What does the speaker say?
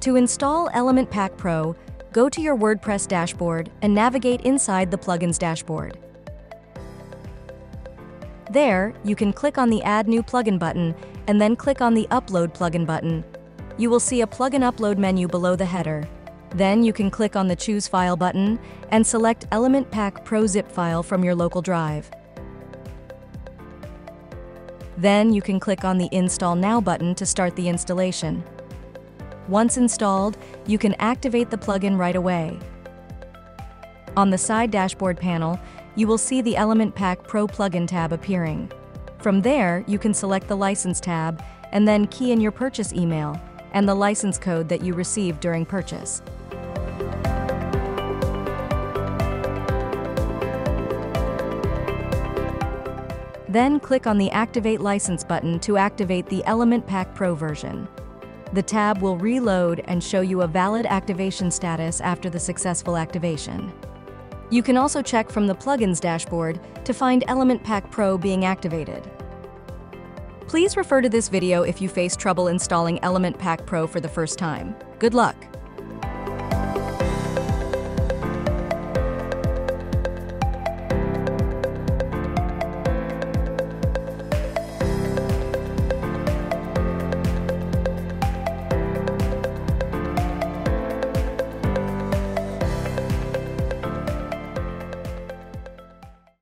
To install Element Pack Pro, go to your WordPress dashboard and navigate inside the plugins dashboard. There, you can click on the Add New Plugin button and then click on the Upload Plugin button. You will see a plugin upload menu below the header. Then you can click on the Choose File button and select Element Pack Pro zip file from your local drive. Then you can click on the Install Now button to start the installation. Once installed, you can activate the plugin right away. On the side dashboard panel, you will see the Element Pack Pro plugin tab appearing. From there, you can select the License tab and then key in your purchase email and the license code that you received during purchase. Then click on the Activate License button to activate the Element Pack Pro version. The tab will reload and show you a valid activation status after the successful activation. You can also check from the Plugins dashboard to find Element Pack Pro being activated. Please refer to this video if you face trouble installing Element Pack Pro for the first time. Good luck!